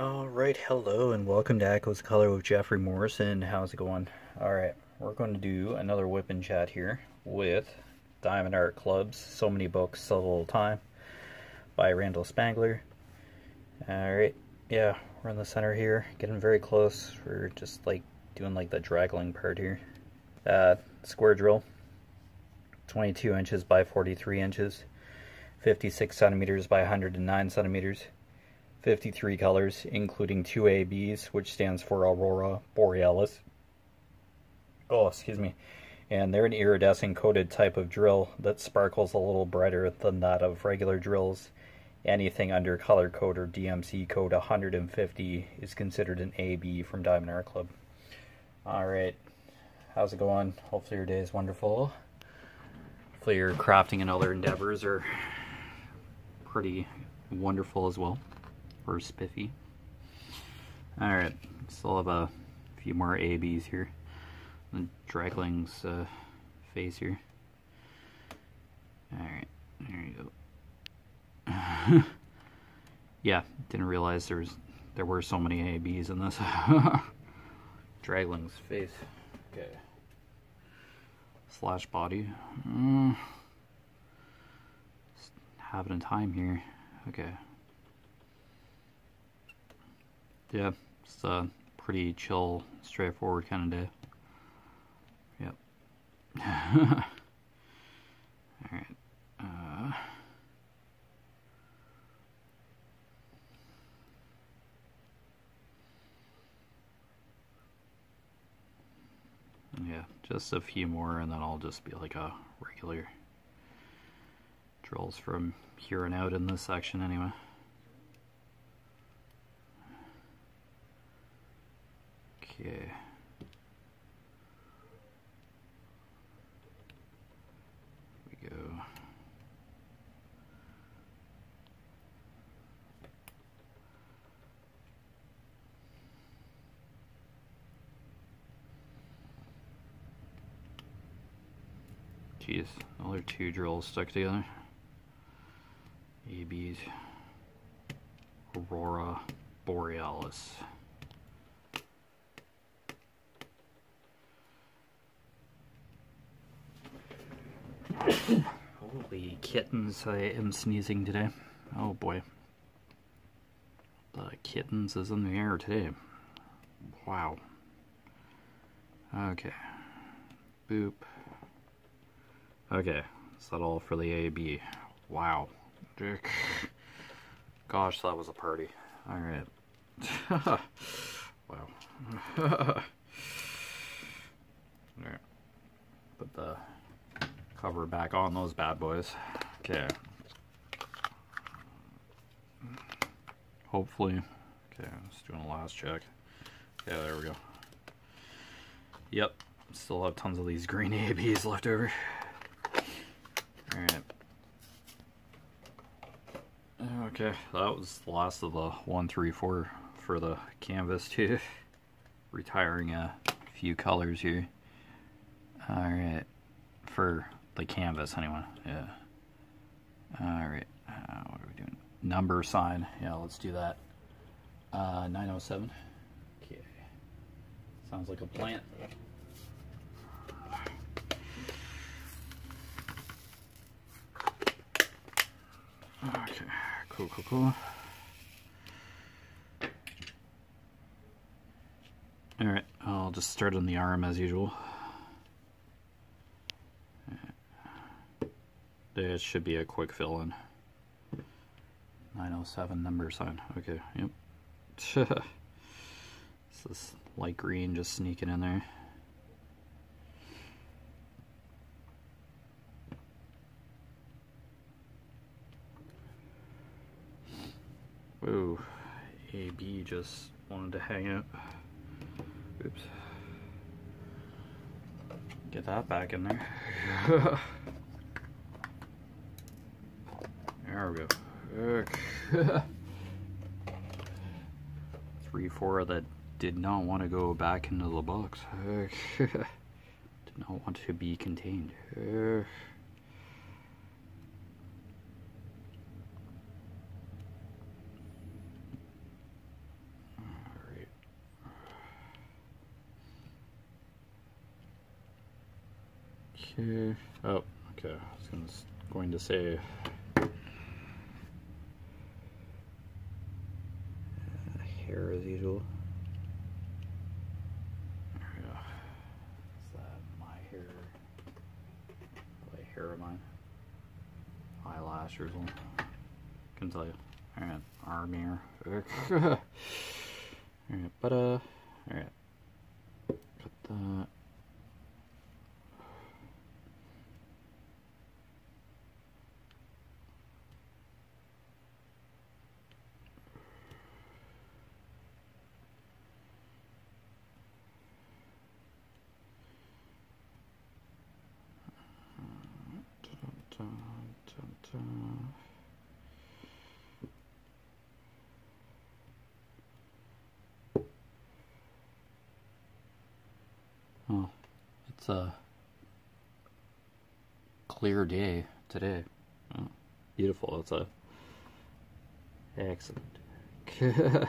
Alright, hello and welcome to Echoes Color with Jefferey Morrison. How's it going? Alright, we're going to do another WIP and chat here with Diamond Art Club's So Many Books, So Little Time by Randal Spangler. Alright, yeah, we're in the center here, getting very close. We're just like doing like the dragling part here. Uh, square drill, 22 inches by 43 inches, 56 centimeters by 109 centimeters. 53 colors, including two ABs, which stands for Aurora Borealis. Oh, excuse me. And they're an iridescent coated type of drill that sparkles a little brighter than that of regular drills. Anything under color code or DMC code 150 is considered an AB from Diamond Art Club. Alright, how's it going? Hopefully your day is wonderful. Hopefully your crafting and other endeavors are pretty wonderful as well spiffy. Alright, still have a few more ABs here. The Dragling's uh, face here. Alright, there you go. yeah, didn't realize there was there were so many ABs in this. Dragling's face. Okay. Slash body. Mm. Having a time here. Okay. Yeah, it's a pretty chill, straightforward kind of day. Yep. Alright. Uh, yeah, just a few more and then I'll just be like a regular drills from here and out in this section anyway. Okay. we go. Jeez, another two drills stuck together. AB's Aurora Borealis. Holy kittens, I am sneezing today. Oh boy. The kittens is in the air today. Wow. Okay. Boop. Okay, is that all for the AB? Wow. Dick. Gosh, that was a party. Alright. wow. Alright. Put the cover back on those bad boys. Okay. Hopefully. Okay, just doing a last check. Yeah, there we go. Yep, still have tons of these green ABs left over. Alright. Okay, that was the last of the 134 for the canvas too. Retiring a few colors here. Alright, for the canvas anyway. Yeah. All right. Uh, what are we doing? Number sign. Yeah, let's do that. Uh, 907. Okay. Sounds like a plant. Okay. Cool, cool, cool. All right. I'll just start on the arm as usual. It should be a quick fill in. 907 number sign. Okay, yep. this light green just sneaking in there. Ooh, AB just wanted to hang out. Oops. Get that back in there. There we go. Three, four that did not want to go back into the box. Did not want to be contained. Okay. Oh, okay. I was going to say Hair as usual. There we go. Is that my hair? My hair of mine? Eyelash or something? Can tell you. Alright, arm here. Alright, but uh, alright. Cut that. Dun. Oh, it's a clear day today. Oh, beautiful. It's a excellent.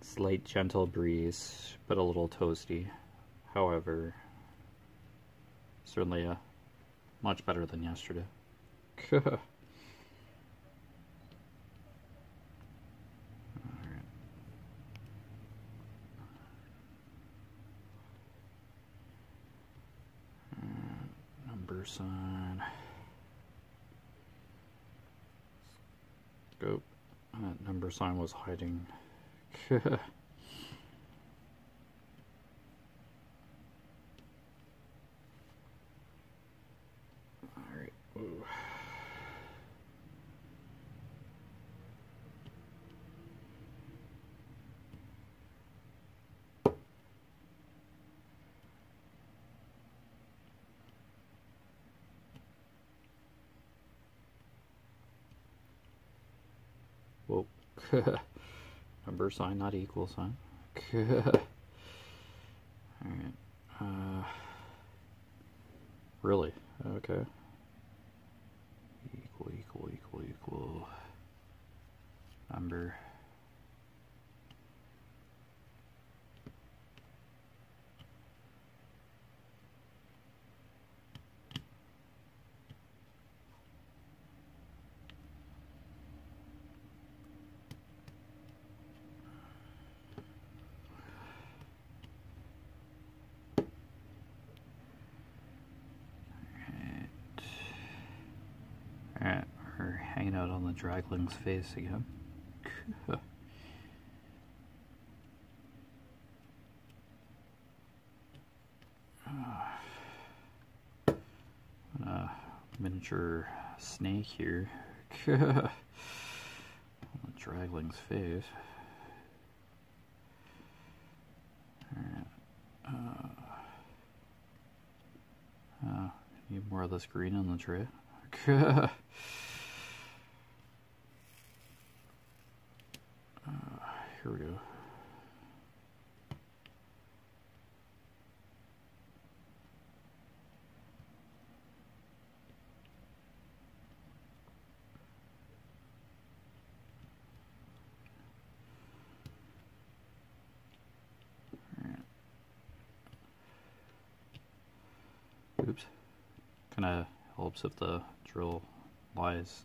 Slight gentle breeze, but a little toasty. However, certainly a much better than yesterday. Number sign. Scope. That number sign was hiding. Number sign, not equal sign. Alright. Uh, really? Okay. Equal, equal, equal, equal. Number. Alright, we're hanging out on the dragling's face again. uh, miniature snake here. on the dragling's face. Alright. Uh, uh, need more of this green on the tray. uh, here we go. Oops. Kind of helps if the drill lies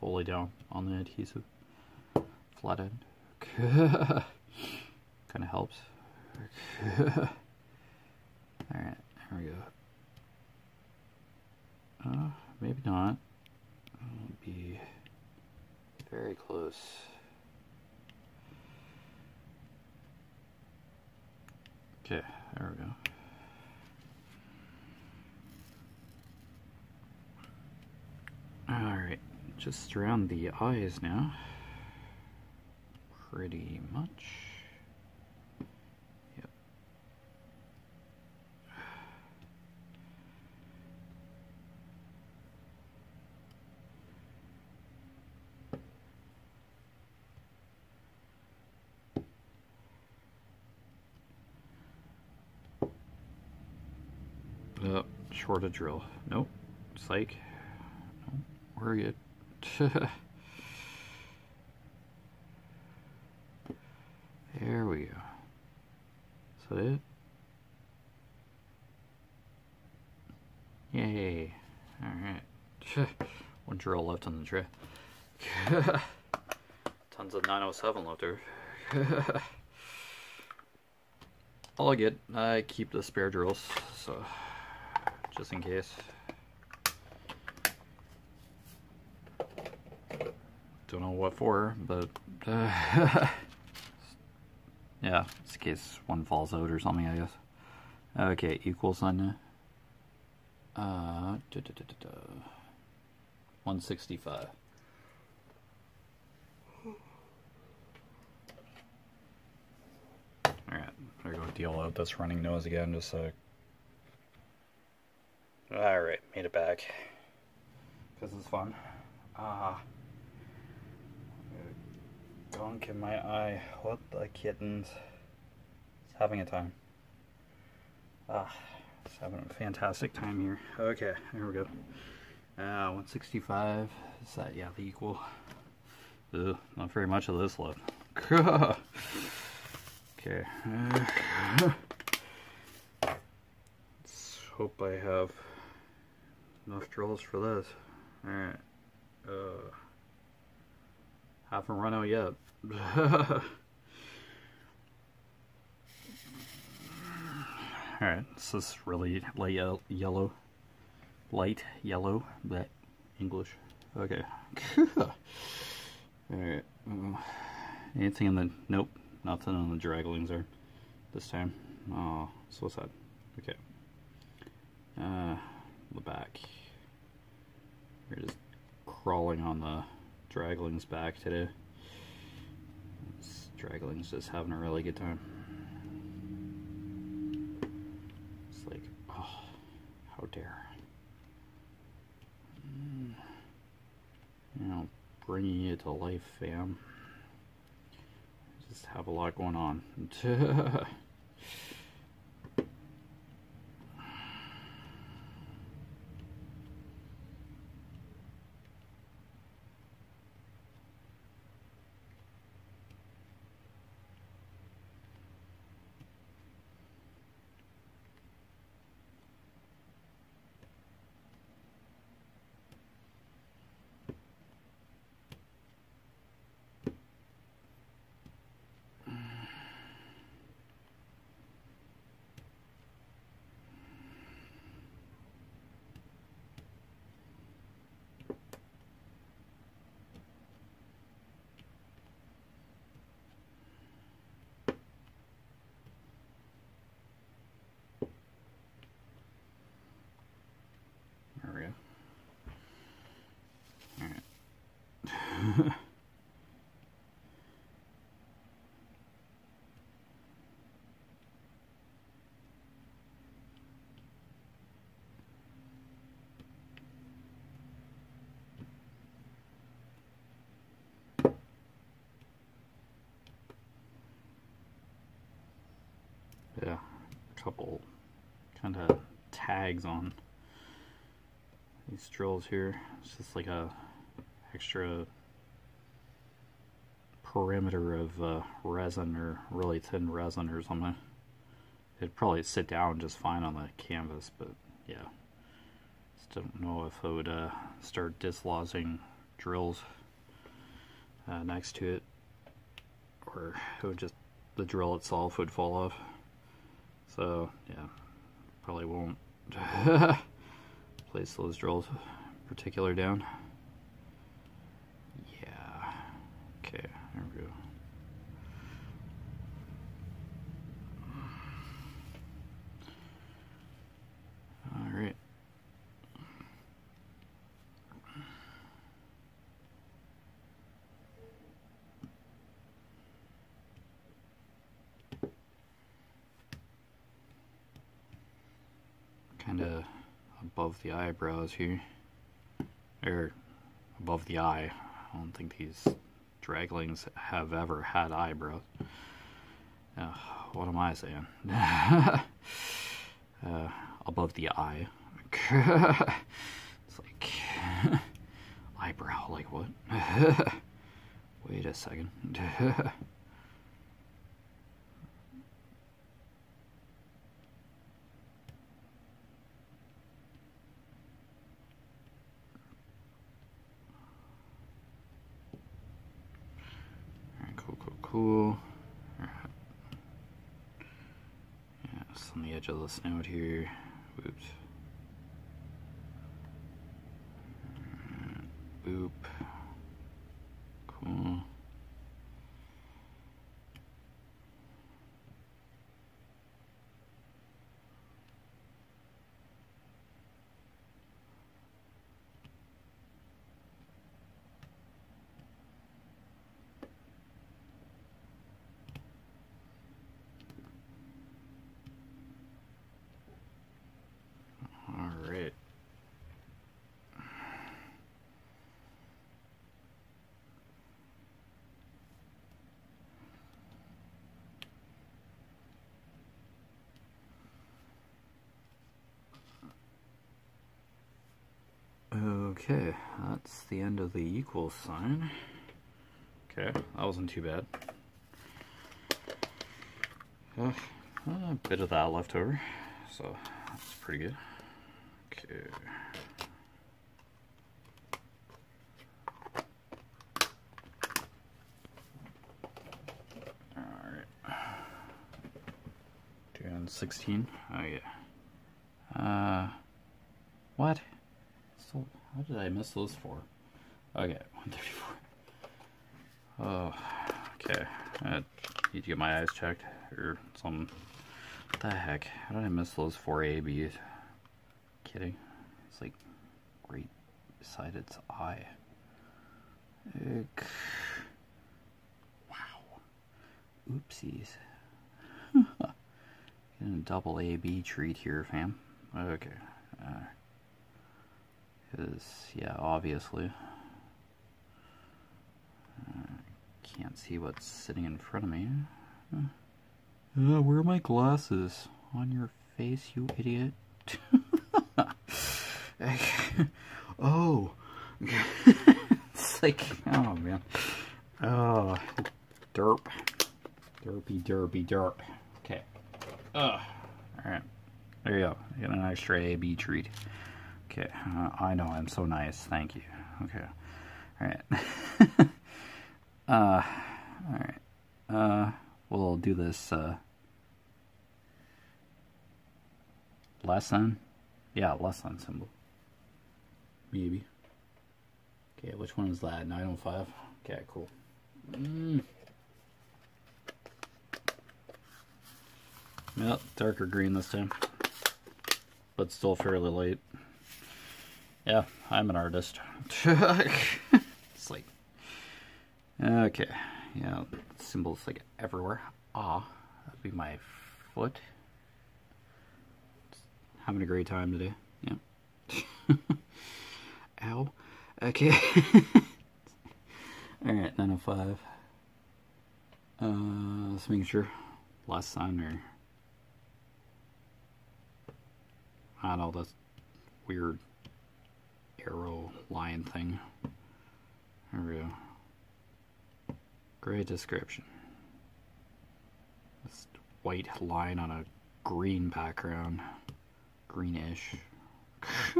fully down on the adhesive flat end. kind of helps. Alright, here we go. Uh, maybe not. Be very close. Okay, there we go. Alright, just around the eyes now. Pretty much. Yep. Uh, short a drill. Nope. Psych. Where are you? there we go. Is that it? Yay. Alright. One drill left on the tray. Tons of 907 left there. All I get, I keep the spare drills, so just in case. Don't know what for, but uh, yeah, just in case one falls out or something, I guess. Okay, equal sign. Uh, da, da, da, 165. Alright, going to deal out this running nose again, just so. Alright, made it back. Because it's fun. Ah. Gunk in my eye. What the kittens? It's having a time. Ah, it's having a fantastic time here. Okay, here we go. Uh, 165. Is that, yeah, the equal? Ugh, not very much of this left. okay. Let's hope I have enough drills for this. Alright. Uh, haven't run out yet. Alright, this is really light yellow. Light yellow, that English. Okay. Alright. Uh, anything in the. Nope, nothing on the draglings there this time. Oh, so sad. Okay. Uh, the back. We're just crawling on the draglings back today. Draglings just having a really good time. It's like, oh, how dare. You know, bringing you to life, fam. Just have a lot going on. yeah, a couple kind of tags on these drills here. It's just like a extra perimeter of uh, resin or really thin resin or something. It'd probably sit down just fine on the canvas, but yeah. Just don't know if it would uh, start dislodging drills uh, next to it or it would just the drill itself would fall off. So yeah, probably won't place those drills particular down. Yeah, okay, there we go. All right. Kind of above the eyebrows here, or above the eye. I don't think these draglings have ever had eyebrows. Uh, what am I saying? uh, above the eye. it's like eyebrow, like what? Wait a second. cool. Yeah, the snout here. Oops. Boop. Cool. All right. Okay, that's the end of the equal sign. Okay, that wasn't too bad. Uh, a bit of that left over, so that's pretty good. Okay. Alright. Doing 16? Oh yeah. Uh, what? How did I miss those four? Okay, 134. Oh, okay. I need to get my eyes checked or something. What the heck? How did I miss those four ABs? Kidding. It's like right beside its eye. Ick. Wow. Oopsies. Getting a double AB treat here, fam. Okay. Because, yeah, obviously. Uh, can't see what's sitting in front of me. Uh, where are my glasses? On your face, you idiot. oh. it's like, oh man. Oh, derp. Derpy, derpy, derp. Okay. Ugh. Alright. There you go. You get an extra AB treat. Okay. Uh, I know, I'm so nice. Thank you. Okay. Alright. uh, alright. Uh, we'll do this, uh, less than? Yeah, less than symbol. Maybe. Okay, which one is that? 905? Okay, cool. Mm. Yep, darker green this time. But still fairly light. Yeah, I'm an artist. it's like... Okay, yeah, symbols like everywhere. Ah, that'd be my foot. Having a great time today. Yeah. Ow. Okay. Alright, 905. Uh, let's make sure. Last sign or. I don't know, that's weird arrow line thing. There we go. Great description. This white line on a green background greenish.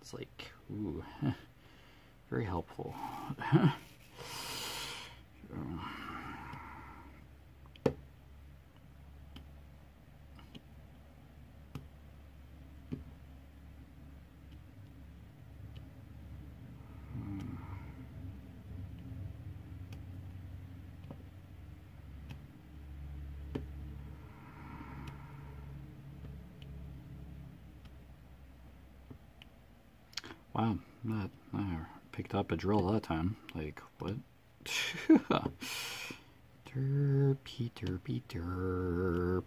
it's like, ooh, very helpful. that I picked up a drill that time. Like what? derpy derpy derp.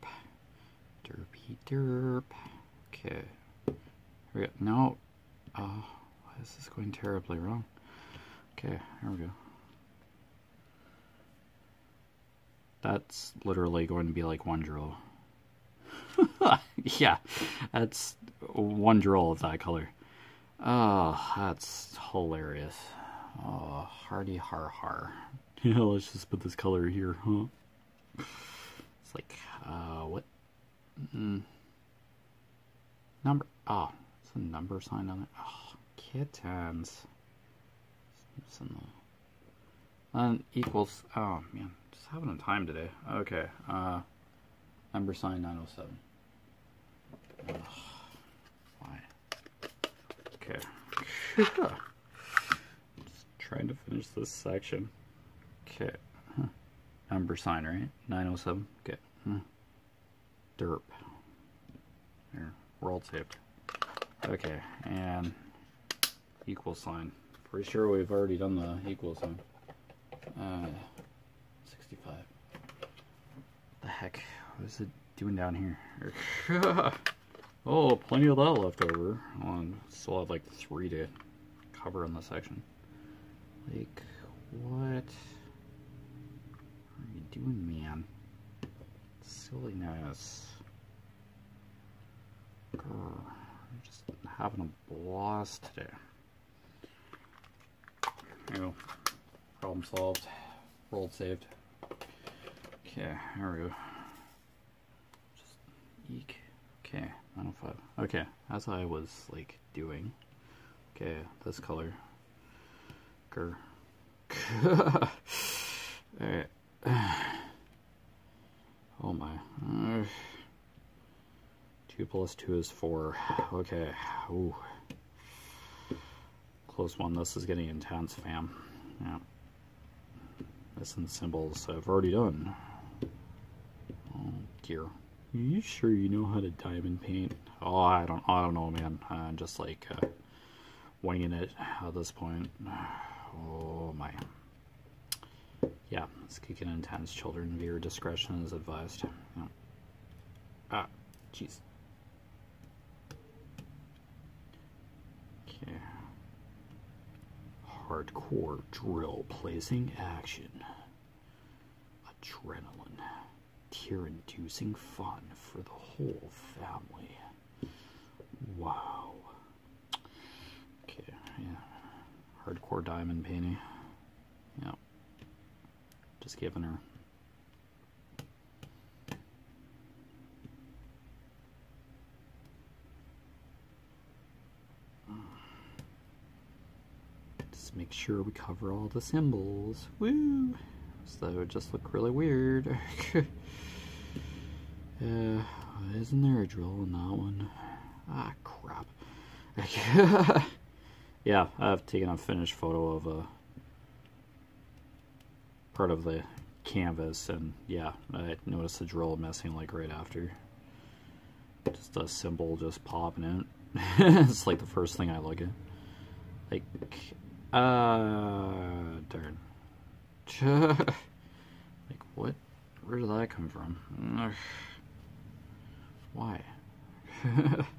Derpy derp. Okay. Here We go. No. Oh, why is this going terribly wrong? Okay, here we go. That's literally going to be like one drill. yeah, that's one drill of that color. Oh, that's hilarious. Oh, hardy har har. Yeah, let's just put this color here, huh? It's like, uh, what? Mm. Number, oh, it's a number sign on it. Oh, kittens. And equals, oh man, just having a time today. Okay, uh, number sign 907. Ugh, why? Okay. just trying to finish this section. Okay. Huh. Number sign, right? 907. Okay. Huh. Derp. There. World saved. Okay, and equal sign. Pretty sure we've already done the equal sign. Uh, 65. The heck? What is it doing down here? oh, plenty of that left over. On still have like three to cover in the section. Like, what are you doing, man? Silliness. Grr, I'm just having a blast today. You know, problem solved. World saved. Okay, there we go. Just eek. Okay, 905. Okay, as I was like doing. Okay, this color. Grr. Alright. Oh my. Uh, 2 plus 2 is 4. Okay. Ooh. Close one. This is getting intense, fam. Yeah. This and symbols I've already done. Oh. Are you sure you know how to diamond paint? Oh, I don't. I don't know, man. I'm just like uh, winging it at this point. Oh my. Yeah, it's kicking intense. Children, viewer discretion is advised. Yeah. Ah, jeez. Okay. Hardcore drill placing action. Adrenaline. Tear-inducing fun for the whole family. Wow. Okay, yeah. Hardcore diamond painting. Yep. Just giving her Just make sure we cover all the symbols. Woo! So it would just look really weird. uh, isn't there a drill in that one? Ah, crap. yeah, I've taken a finished photo of a part of the canvas, and yeah, I noticed the drill messing like right after. Just a symbol just popping in. it's like the first thing I look at. Like, uh, darn. like, what? Where did that come from? Why?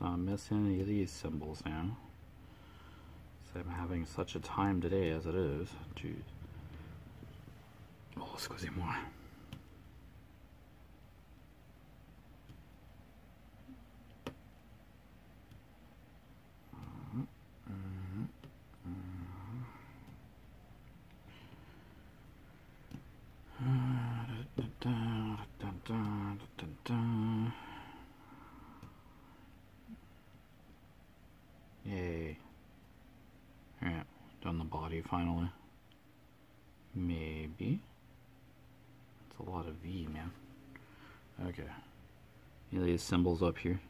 Not miss any of these symbols now. So I'm having such a time today as it is. Jeez. Oh, excusez-moi. Yay. Done the body finally. Maybe. It's a lot of V, man. Okay. Any these symbols up here?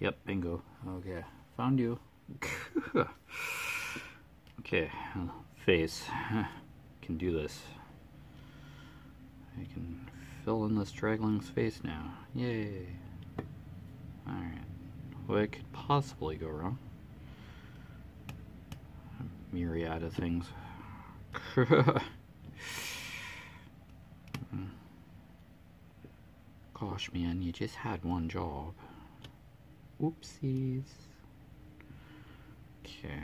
Yep, bingo. Okay, found you. okay, face. Can do this. I can fill in this dragling's face now. Yay. Alright. What could possibly go wrong? myriad of things. Gosh, man, you just had one job. Oopsies. Okay.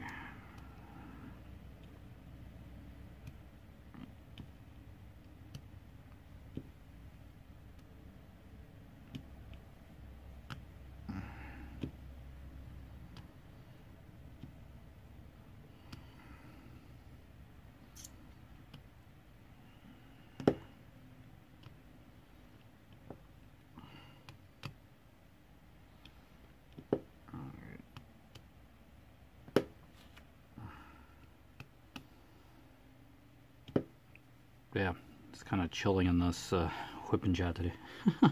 Yeah, it's kind of chilling in this uh, whipping jet today. I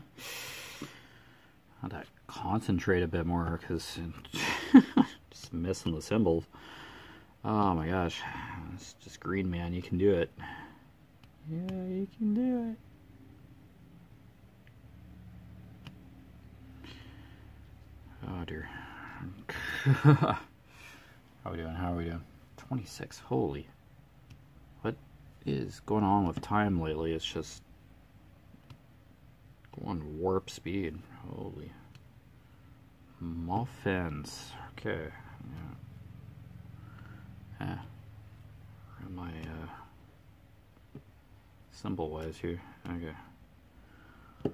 had to concentrate a bit more because just missing the symbols. Oh my gosh, it's just green man. You can do it. Yeah, you can do it. Oh dear. How are we doing? How are we doing? 26. Holy is going on with time lately. It's just going warp speed. Holy muffins. Okay. Yeah. Yeah. Where am I uh, symbol wise here? Okay.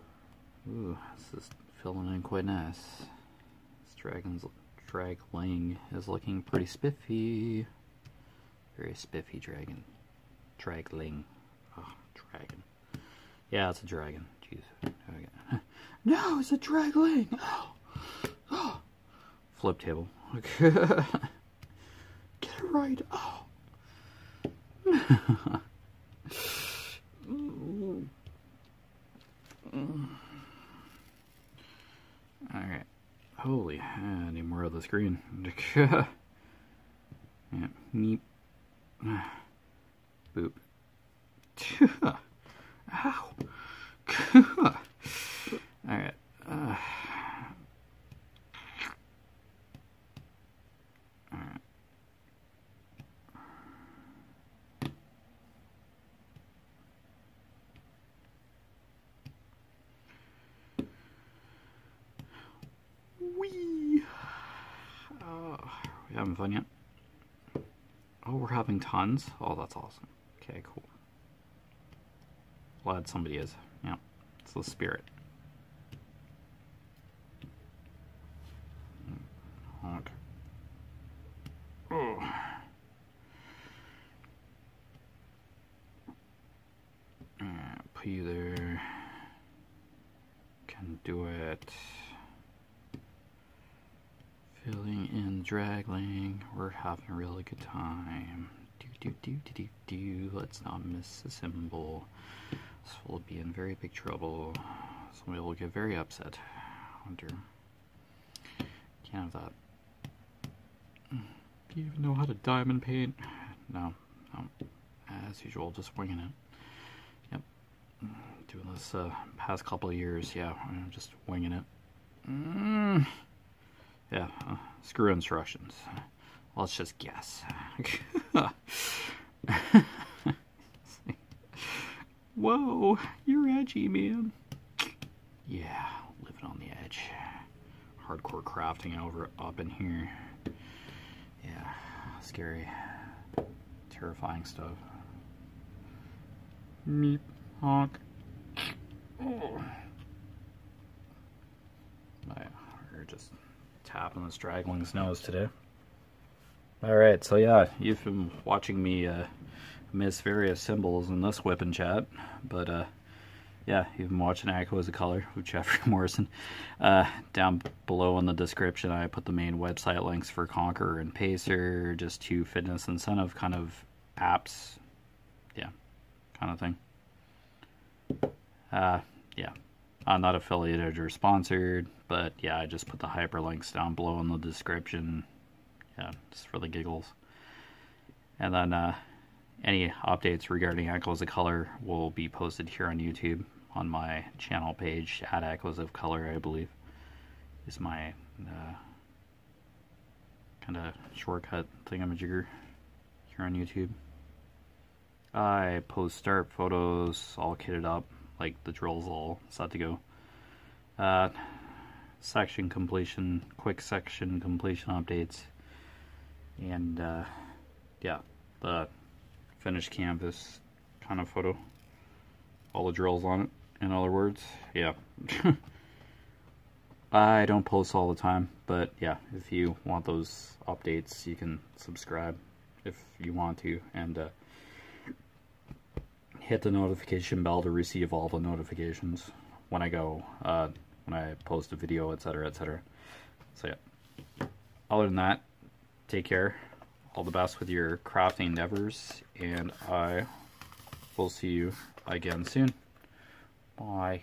Ooh, this is filling in quite nice. This dragon's drag dragling is looking pretty spiffy. Very spiffy dragon. Dragling. Oh, dragon. Yeah, it's a dragon. Jeez. Okay. No, it's a dragling. Oh. oh. Flip table. Get it right. Oh. Alright. Holy, I need more of the screen. yeah, neat. Boop. Ow. Alright. Uh. Alright. Wee. Oh, we having fun yet? Oh, we're having tons? Oh, that's awesome. Okay, cool. Glad somebody is. Yeah, it's the spirit. Honk. Oh. put you there. Can do it. Filling in Dragling. We're having a really good time do, do, do, do, do. Let's not miss a symbol. This will be in very big trouble. Somebody will get very upset. Wonder. Can't have that. Do you even know how to diamond paint? No. no. As usual, just winging it. Yep. Doing this uh, past couple of years, yeah, I'm just winging it. Mm. Yeah, uh, screw instructions. Let's just guess. Whoa, you're edgy, man. Yeah, living on the edge. Hardcore crafting over up in here. Yeah, scary, terrifying stuff. Meep, honk. Oh. We're just tapping the dragling's nose today. Alright, so yeah, you've been watching me uh, miss various symbols in this WIP and chat, but uh, yeah, you've been watching Echoes of Color with Jefferey Morrison. Uh, down below in the description, I put the main website links for Conqueror and Pacer, just two fitness incentive kind of apps. Yeah, kind of thing. Uh, yeah, I'm not affiliated or sponsored, but yeah, I just put the hyperlinks down below in the description just for the giggles. And then uh, any updates regarding Echoes of Color will be posted here on YouTube on my channel page at Echoes of Color, I believe, is my uh, kind of shortcut thingamajigger here on YouTube. I post start photos all kitted up, like the drill's all set to go. uh, section completion, quick section completion updates, and uh, yeah, the finished canvas kind of photo. All the drills on it, in other words. Yeah. I don't post all the time, but yeah, if you want those updates, you can subscribe if you want to, and uh, hit the notification bell to receive all the notifications when I go, uh, when I post a video, etc., etc. So yeah. Other than that, take care. All the best with your crafting endeavors, and I will see you again soon. Bye.